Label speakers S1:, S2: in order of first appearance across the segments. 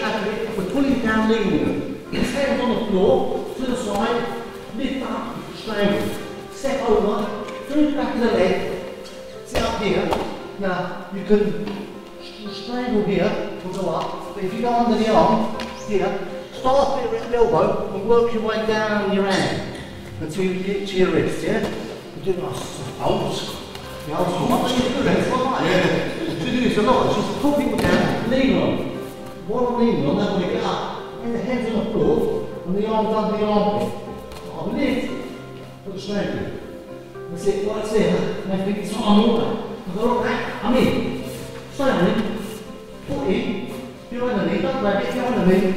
S1: it, we're pulling down, leaning. His hands on the floor, to the side, lift up, strangle. Step over, through the back of the leg, sit up here. Now, you can strangle here, will go up, but if you go under the arm, here, start here at the elbow and work your way down your hand until you get to your wrist, yeah? You do nice. Old Yeah, old school. What do you yeah. To do this a lot, just pull people down, lean on. What I'm leaning on, when you get up, and the hands on the floor, and the arms under the armpit. I'll lift, put the strangle. That's it, what's there? And I think it's not on water. I've got all that. I'm in. Foot in, behind the knee, don't grab it, behind the knee.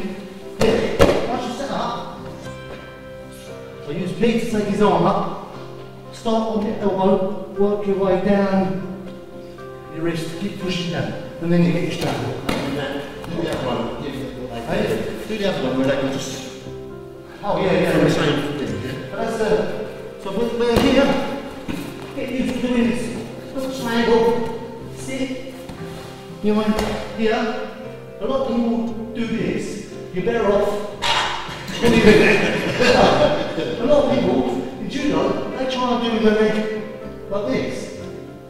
S1: Once you set up, so use Pete to take his arm up, start on the elbow, work your way down your wrist, keep pushing down, and then you get your strap.
S2: Do the other one.
S1: Hey?
S2: Do the other one where they can just.
S1: Oh yeah, yeah.
S2: From the
S1: yeah.
S2: same thing, yeah?
S1: But that's uh, so we're, we're here. Get used to doing this. Look, triangle, sit. You want here? A lot of people do this. You're better off. a lot of people in judo, they try and do the leg like this.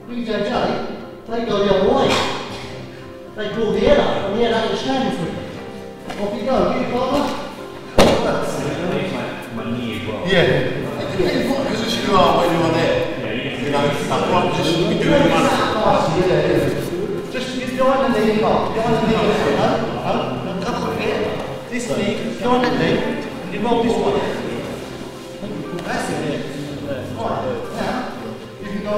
S1: BJJ, they go the other way. They pull the head up, and the head ain't standing for it. Off you go, get your partner.
S3: My knee as well.
S2: Yeah. Because as you are when you're there, you know, upright, just you do it one.
S1: Pass, yeah, yeah. Just you behind the knee, Mark. Behind the knee, no, no, no, come on here. This knee, behind the knee, and you roll this way. That's it. Right, now, you can go,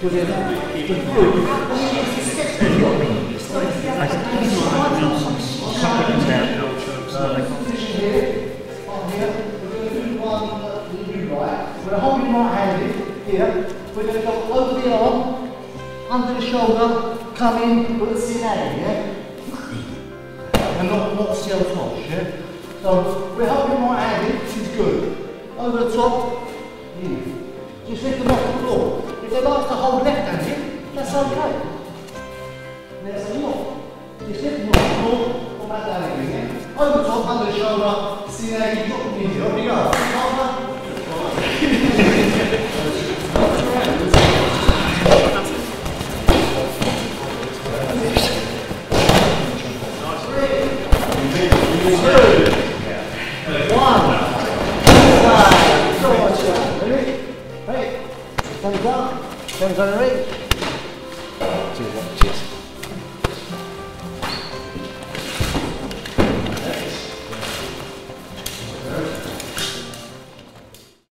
S1: we're going to do one the new right. We're going to hold your right hand here. We're going to go over the arm, under the shoulder, come in, put the sin out, yeah? And not, not seal tosh, yeah? So we're holding right hand in, this is good. Over the top, in. Just lift them off the floor. If they like to hold left hand in, that's okay. There's a lot. Just lift them off the floor, or back down again, yeah? Over the top, under the shoulder, how you drop them in here. Up you go. The right. Cheers. Cheers.